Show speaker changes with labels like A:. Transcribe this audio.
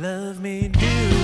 A: Love me do.